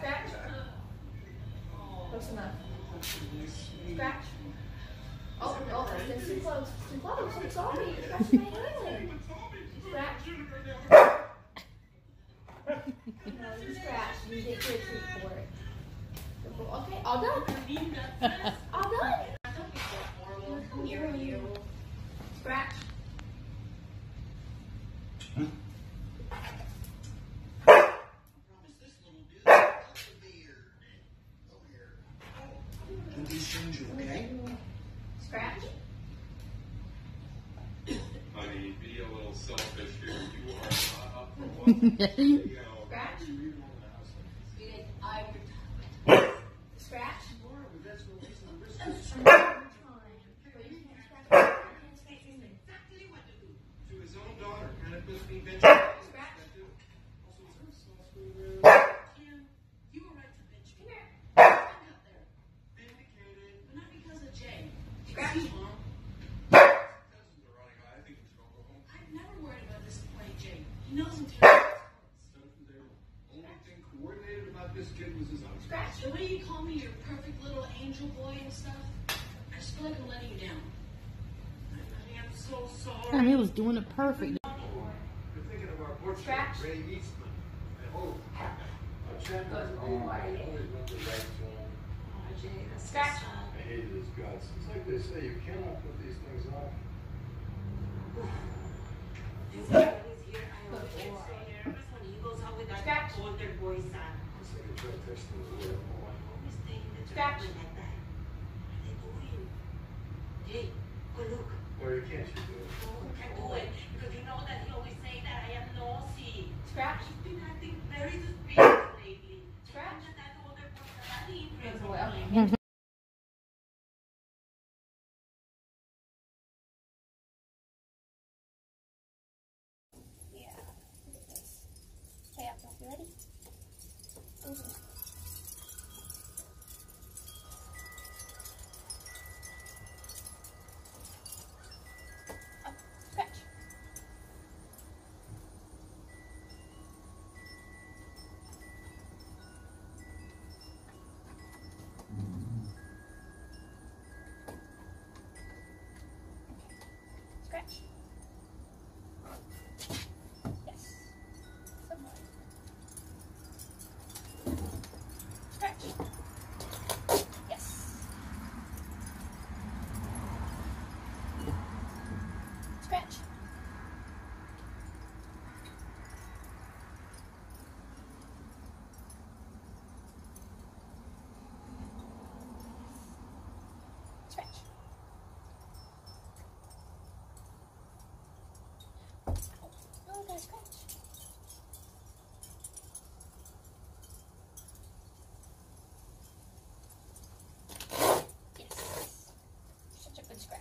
Scratch. Close enough. Scratch. Oh, oh, that's too close. Too close. I'm sorry. Scratching my hand. Scratch. No, you scratch. You get your treat for it. Okay. All done. Come here, you. Scratch. Promise this little dude will be here. Over here. Don't be stranger, okay? Scratch. Honey, be a little selfish here. You are not up for one. You know, Scratch. you don't have some- Scratch. Laura, but that's no reason to risk But this. you can't scratch. You can't scratch me. Exactly what to do. To his own daughter, me venture. Scratch. Also, is there a sauce for there? Kim, you were right to bitch me. Come here. I got there, Vindicated. but not because of Jay. Scratch. Mom, Cousins are running. I think we should all go home. I'm never worried about disappointing Jay. He knows him too. Stuff there. Only thing coordinated about this kid was his eyes. Scratch. The way you call me your perfect little angel boy and stuff, I just feel like I'm letting you down. Honey, I'm so sorry. Damn, he was doing it perfect. You're thinking of our portrait, Scratch. Ray Eastman. I hope. Our champion Good always always went the right zone. Oh, Jay, that's Scratch. I hated his guts. It's like they say, you cannot put these things off. He's here. I always get so nervous when he goes out with that older boy son. It's like a drug test in the world. I always think that Scratch. they're like that. What are they doing? Jay, go look. Or Scratch. Scratch. Oh, I got a scratch. Yes. Such a good scratch.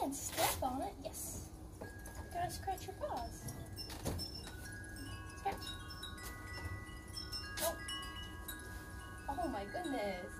Can't step on it. Yes. Gotta scratch your paws. Scratch. Oh. Oh my goodness.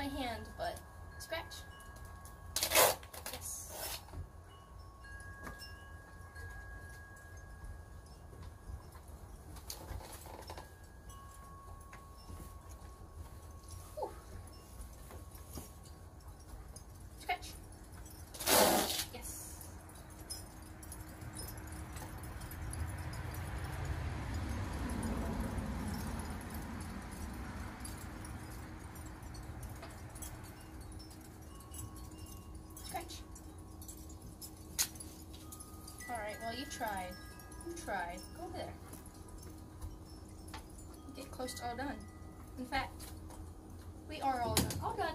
my hand, but scratch. Well, you tried. You tried. Go over there. Get close to all done. In fact, we are all done. All done.